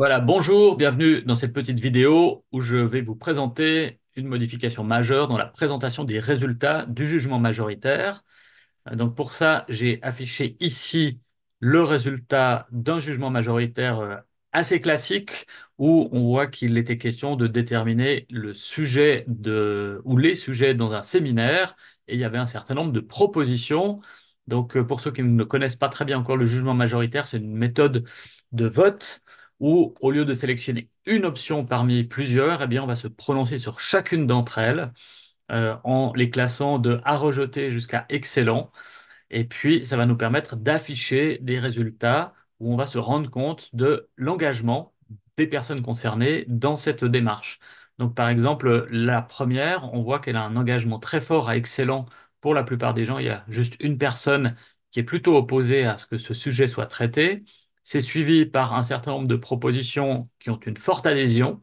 Voilà, bonjour, bienvenue dans cette petite vidéo où je vais vous présenter une modification majeure dans la présentation des résultats du jugement majoritaire. Euh, Donc pour ça, j'ai affiché ici le résultat d'un jugement majoritaire euh, assez classique où on voit qu'il était question de déterminer le sujet de, ou les sujets dans un séminaire et il y avait un certain nombre de propositions. Donc euh, pour ceux qui ne connaissent pas très bien encore le jugement majoritaire, c'est une méthode de vote où, au lieu de sélectionner une option parmi plusieurs, eh on va se prononcer sur chacune d'entre elles euh, en les classant de à rejeter jusqu'à excellent. Et puis, ça va nous permettre d'afficher des résultats où on va se rendre compte de l'engagement des personnes concernées dans cette démarche. Donc, par exemple, la première, on voit qu'elle a un engagement très fort à excellent pour la plupart des gens. Il y a juste une personne qui est plutôt opposée à ce que ce sujet soit traité. C'est suivi par un certain nombre de propositions qui ont une forte adhésion,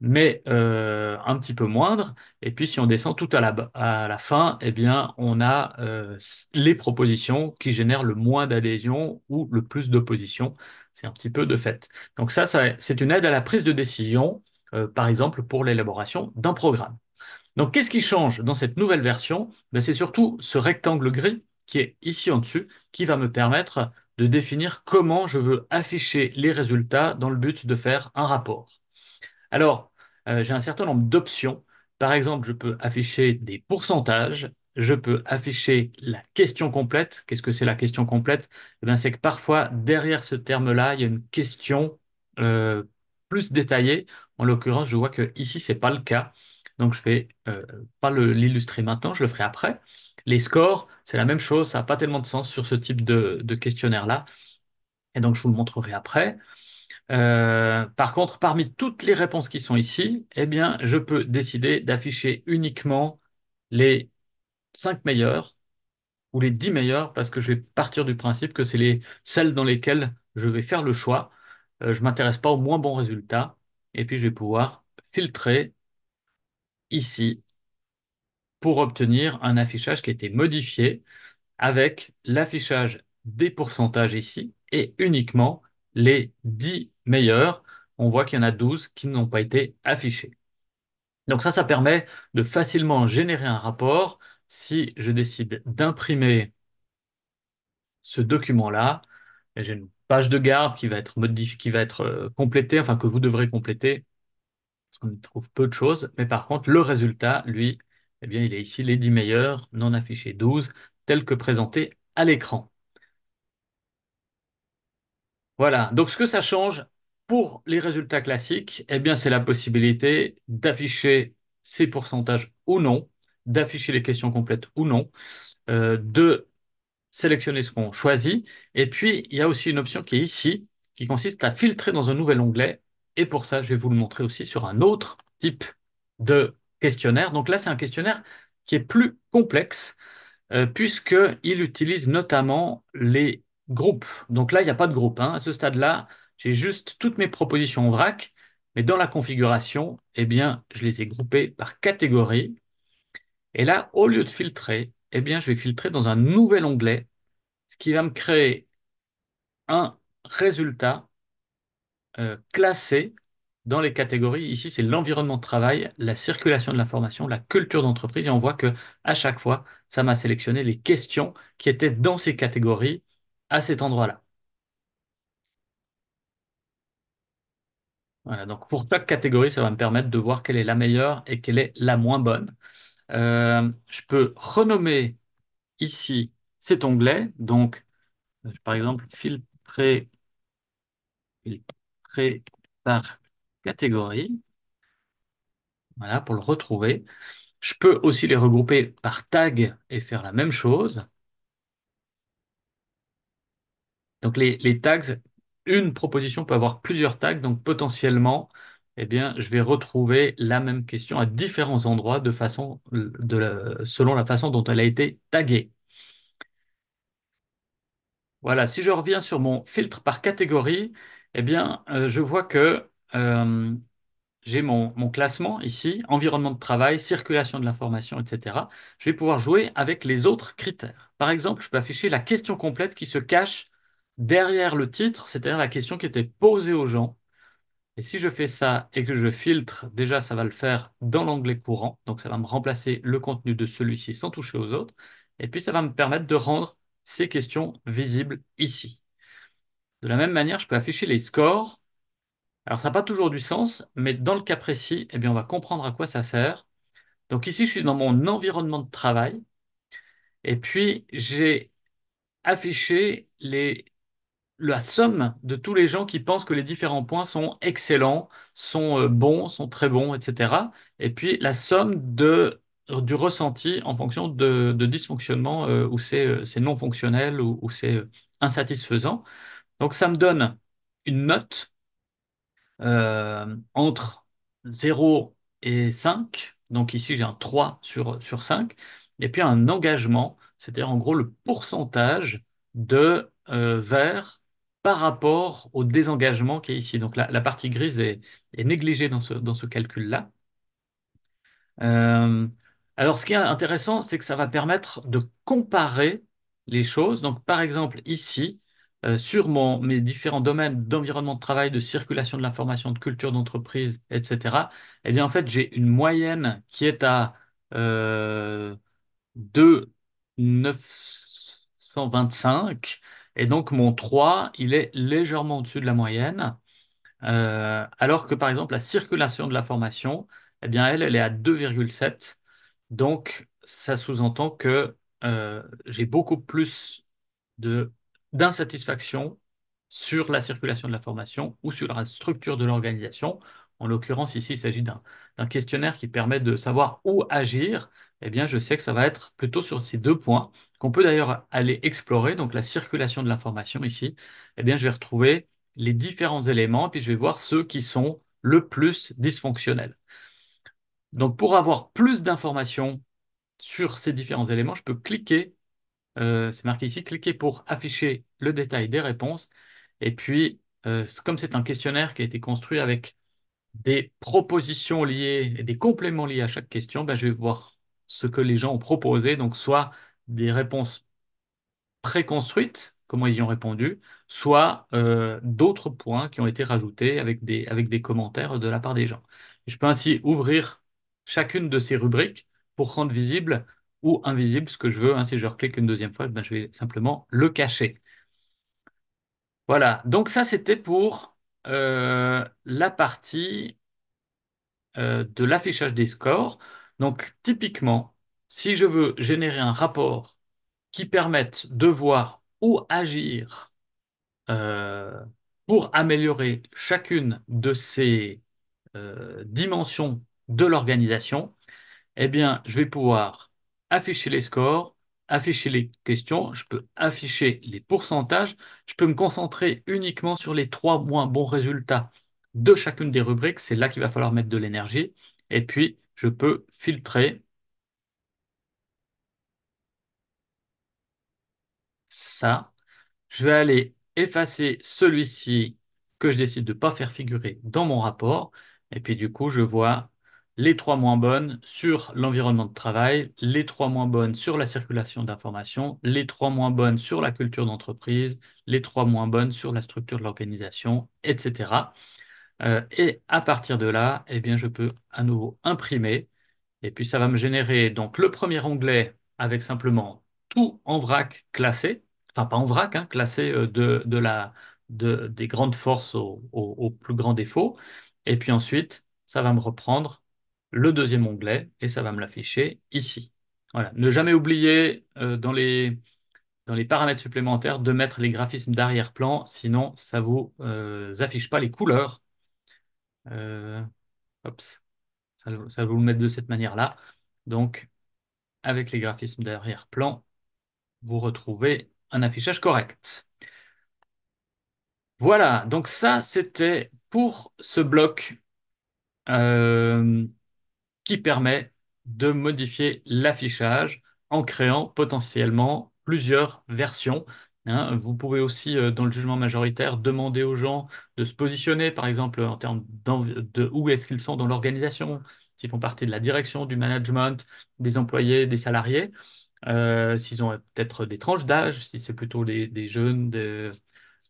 mais euh, un petit peu moindre. Et puis, si on descend tout à la, fin, eh bien, on a euh, les propositions qui génèrent le moins d'adhésion ou le plus d'opposition. C'est un petit peu de fait. Donc ça, ça c'est une aide à la prise de décision, euh, par exemple pour l'élaboration d'un programme. Donc, qu'est-ce qui change dans cette nouvelle version? Ben, C'est surtout ce rectangle gris qui est ici en dessus, qui va me permettre de définir comment je veux afficher les résultats dans le but de faire un rapport. Alors, euh, j'ai un certain nombre d'options. Par exemple, je peux afficher des pourcentages, je peux afficher la question complète. Qu'est-ce que c'est la question complète? Eh C'est que parfois, derrière ce terme-là, il y a une question euh, plus détaillée. En l'occurrence, je vois que ici, ce n'est pas le cas. Donc, je ne vais euh, pas l'illustrer maintenant, je le ferai après. Les scores, c'est la même chose, ça n'a pas tellement de sens sur ce type de, questionnaire-là. Et donc, je vous le montrerai après. Euh, par contre, parmi toutes les réponses qui sont ici, eh bien, je peux décider d'afficher uniquement les 5 meilleures ou les 10 meilleures parce que je vais partir du principe que c'est les celles dans lesquelles je vais faire le choix. Euh, je ne m'intéresse pas aux moins bons résultats et puis je vais pouvoir filtrer ici pour obtenir un affichage qui a été modifié avec l'affichage des pourcentages ici et uniquement les 10 meilleurs. On voit qu'il y en a 12 qui n'ont pas été affichés. Donc ça, ça permet de facilement générer un rapport si je décide d'imprimer ce document-là. J'ai une page de garde qui va être qui va être euh, complétée, enfin que vous devrez compléter, parce qu'on y trouve peu de choses. Mais par contre, le résultat, lui, eh bien, il est ici les 10 meilleurs, non affichés 12, tels que présentés à l'écran. Voilà, donc ce que ça change pour les résultats classiques, eh bien, c'est la possibilité d'afficher ces pourcentages ou non, d'afficher les questions complètes ou non, euh, de sélectionner ce qu'on choisit. Et puis, il y a aussi une option qui est ici, qui consiste à filtrer dans un nouvel onglet. Et pour ça, je vais vous le montrer aussi sur un autre type de questionnaire. Donc là, c'est un questionnaire qui est plus complexe, euh, puisqu'il utilise notamment les groupes. Donc là, il n'y a pas de groupe. Hein. À ce stade-là, j'ai juste toutes mes propositions en vrac, mais dans la configuration, eh bien, je les ai groupées par catégorie. Et là, au lieu de filtrer, eh bien, je vais filtrer dans un nouvel onglet, ce qui va me créer un résultat euh, classé dans les catégories. Ici, c'est l'environnement de travail, la circulation de l'information, la culture d'entreprise. Et on voit que à chaque fois, ça m'a sélectionné les questions qui étaient dans ces catégories à cet endroit-là. Voilà, donc pour chaque catégorie, ça va me permettre de voir quelle est la meilleure et quelle est la moins bonne. Euh, je peux renommer ici cet onglet. Donc, par exemple, filtrer, filtrer par catégorie. Voilà, pour le retrouver. Je peux aussi les regrouper par tag et faire la même chose. Donc les, tags, une proposition peut avoir plusieurs tags, donc potentiellement, eh bien, je vais retrouver la même question à différents endroits de façon, selon la façon dont elle a été taguée. Voilà, si je reviens sur mon filtre par catégorie, eh bien, euh, je vois que euh, j'ai mon, mon, classement ici, environnement de travail, circulation de l'information, etc. Je vais pouvoir jouer avec les autres critères. Par exemple, je peux afficher la question complète qui se cache derrière le titre, c'est-à-dire la question qui était posée aux gens. Et si je fais ça et que je filtre, déjà, ça va le faire dans l'onglet courant. Donc, ça va me remplacer le contenu de celui-ci sans toucher aux autres. Et puis, ça va me permettre de rendre ces questions visibles ici. De la même manière, je peux afficher les scores. Alors, ça n'a pas toujours du sens, mais dans le cas précis, eh bien, on va comprendre à quoi ça sert. Donc ici, je suis dans mon environnement de travail. Et puis, j'ai affiché la somme de tous les gens qui pensent que les différents points sont excellents, sont euh, bons, sont très bons, etc. Et puis, la somme du ressenti en fonction de, dysfonctionnement euh, où euh, c'est non fonctionnel ou, ou c'est insatisfaisant. Donc, ça me donne une note entre 0 et 5. Donc ici, j'ai un 3 sur, sur 5. Et puis un engagement, c'est-à-dire en gros le pourcentage de euh, vert par rapport au désengagement qui est ici. Donc la, partie grise est, est, négligée dans ce, dans ce calcul-là. Euh, alors ce qui est intéressant, c'est que ça va permettre de comparer les choses. Donc par exemple, ici, euh, sur mon, mes différents domaines d'environnement de travail, de circulation de l'information, de culture d'entreprise, etc., eh bien, en fait, j'ai une moyenne qui est à euh, 2,925. Et donc, mon 3, il est légèrement au-dessus de la moyenne. Euh, alors que, par exemple, la circulation de l'information, eh bien, elle, elle est à 2,7. Donc, ça sous-entend que euh, j'ai beaucoup plus de d'insatisfaction sur la circulation de l'information ou sur la structure de l'organisation. En l'occurrence, ici, il s'agit d'un questionnaire qui permet de savoir où agir. Eh bien, je sais que ça va être plutôt sur ces deux points qu'on peut d'ailleurs aller explorer. Donc, la circulation de l'information ici, eh bien, je vais retrouver les différents éléments, puis je vais voir ceux qui sont le plus dysfonctionnels. Donc, pour avoir plus d'informations sur ces différents éléments, je peux cliquer euh, c'est marqué ici, cliquez pour afficher le détail des réponses. Et puis, euh, comme c'est un questionnaire qui a été construit avec des propositions liées et des compléments liés à chaque question, ben, je vais voir ce que les gens ont proposé. Donc, soit des réponses préconstruites, comment ils y ont répondu, soit euh, d'autres points qui ont été rajoutés avec des, avec des commentaires de la part des gens. je peux ainsi ouvrir chacune de ces rubriques pour rendre visible ou invisible, ce que je veux. Hein, si je reclique une deuxième fois, ben, je vais simplement le cacher. Voilà, donc ça c'était pour euh, la partie euh, de l'affichage des scores. Donc typiquement, si je veux générer un rapport qui permette de voir où agir euh, pour améliorer chacune de ces dimensions de l'organisation, eh bien, je vais pouvoir afficher les scores, afficher les questions, je peux afficher les pourcentages, je peux me concentrer uniquement sur les trois moins bons résultats de chacune des rubriques, c'est là qu'il va falloir mettre de l'énergie, et puis je peux filtrer ça. Je vais aller effacer celui-ci que je décide de ne pas faire figurer dans mon rapport, et puis du coup, je vois les trois moins bonnes sur l'environnement de travail, les trois moins bonnes sur la circulation d'informations, les trois moins bonnes sur la culture d'entreprise, les trois moins bonnes sur la structure de l'organisation, etc. Euh, et à partir de là, eh bien, je peux à nouveau imprimer. Et puis, ça va me générer donc le premier onglet avec simplement tout en vrac classé, enfin pas en vrac, hein, classé euh, de, de la, de, des grandes forces aux au, plus grands défauts. Et puis ensuite, ça va me reprendre le deuxième onglet et ça va me l'afficher ici. Voilà. Ne jamais oublier euh, dans, les, paramètres supplémentaires de mettre les graphismes d'arrière-plan, sinon ça ne vous euh, affiche pas les couleurs. Euh, ça, ça, va vous le mettre de cette manière-là. Donc, avec les graphismes d'arrière-plan, vous retrouvez un affichage correct. Voilà, donc ça, c'était pour ce bloc qui permet de modifier l'affichage en créant potentiellement plusieurs versions. Hein. vous pouvez aussi, euh, dans le jugement majoritaire, demander aux gens de se positionner, par exemple, en termes de où est-ce qu'ils sont dans l'organisation, s'ils font partie de la direction, du management, des employés, des salariés, euh, s'ils ont peut-être des tranches d'âge, si c'est plutôt des, jeunes, des,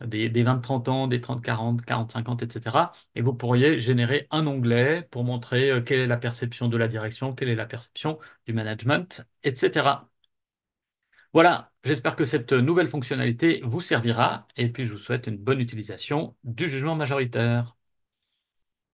des 20-30 ans, des 30-40, 40-50, etc. Et vous pourriez générer un onglet pour montrer euh, quelle est la perception de la direction, quelle est la perception du management, etc. Voilà, j'espère que cette nouvelle fonctionnalité vous servira et puis je vous souhaite une bonne utilisation du jugement majoritaire.